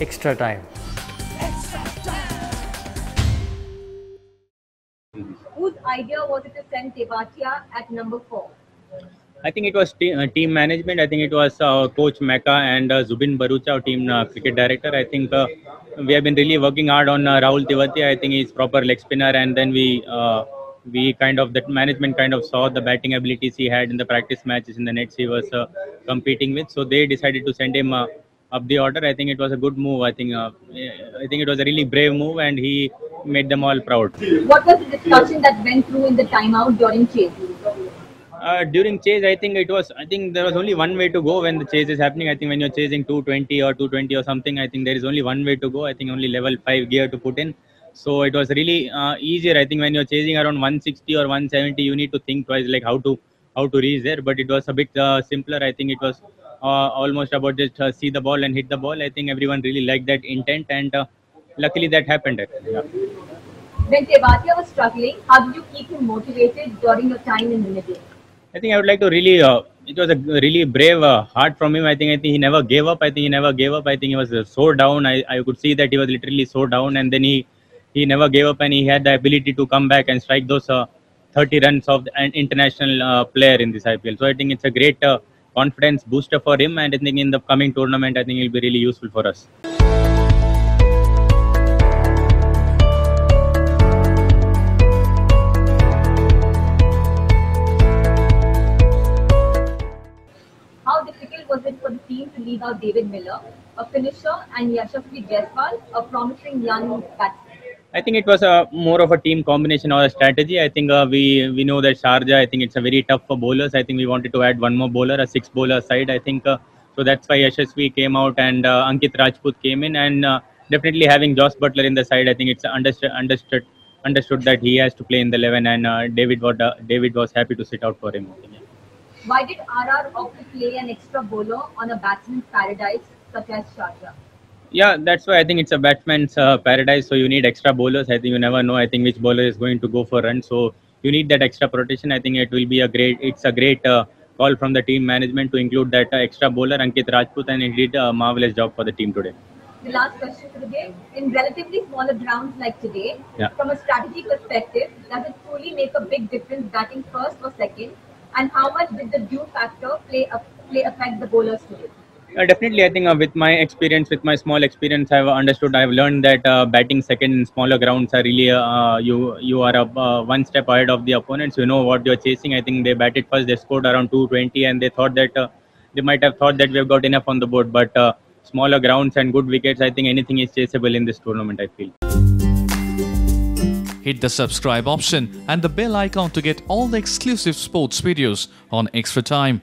extra time. Whose idea was it to send Tewatia at number four? I think it was te- uh, team management. I think it was uh, Coach Macca and uh, Zubin Bharucha, our team uh, cricket director. I think uh, we have been really working hard on uh, Rahul Tewatia. I think he's proper leg spinner, and then we uh, we kind of that management kind of saw the batting abilities he had in the practice matches in the nets he was uh, competing with. So they decided to send him uh, up the order. I think it was a good move. I think uh, I think it was a really brave move, and he made them all proud. What was the discussion that went through in the timeout during chase? Uh, during chase, I think it was. I think there was only one way to go when the chase is happening. I think when you're chasing 220 or 220 or something, I think there is only one way to go. I think only level five gear to put in. So it was really uh, easier. I think when you're chasing around 160 or 170, you need to think twice, like how to how to reach there. But it was a bit uh, simpler. I think it was uh, almost about just uh, see the ball and hit the ball. I think everyone really liked that intent, and uh, luckily that happened. Yeah. When Tewatia was struggling, how did you keep him motivated during your time in the middle? I think I would like to really. Uh, it was a really brave uh, heart from him. I think. I think he never gave up. I think he never gave up. I think he was uh, so down. I, I could see that he was literally so down, and then he he never gave up, and he had the ability to come back and strike those uh, 30 runs of an international uh, player in this IPL. So I think it's a great uh, confidence booster for him, and I think in the coming tournament, I think it will be really useful for us. How difficult was it for the team to leave out David Miller, a finisher, and Yashasvi Jaiswal, a promising young batsman? I think it was a more of a team combination or a strategy. I think uh, we we know that Sharjah. I think it's a very tough for bowlers. I think we wanted to add one more bowler, a six bowler side. I think uh, so. That's why Yashasvi came out and uh, Ankit Rajput came in, and uh, definitely having Jos Buttler in the side. I think it's understood understood understood that he has to play in the eleven, and uh, David was David was happy to sit out for him. Why did RR opt to play an extra bowler on a batsman's paradise such as Sharjah? Yeah, that's why I think it's a batsman's uh, paradise. So you need extra bowlers. I think you never know. I think which bowler is going to go for runs. So you need that extra protection. I think it will be a great. It's a great uh, call from the team management to include that uh, extra bowler Ankit Rajput, and he did a marvelous job for the team today. The last question for the day. In relatively smaller grounds like today, Yeah. from a strategy perspective, does it truly make a big difference batting first or second? And how much did the dew factor play, a, play affect the bowlers today? Uh, definitely, I think uh, with my experience, with my small experience, I've understood. I've learned that uh, batting second in smaller grounds are really uh, you you are uh, one step ahead of the opponents. You know what you're chasing. I think they batted first. They scored around 220, and they thought that they might have thought that we have got enough on the board. But smaller grounds and good wickets, I think anything is chaseable in this tournament. I feel. Hit the subscribe option and the bell icon to get all the exclusive sports videos on Extra Time.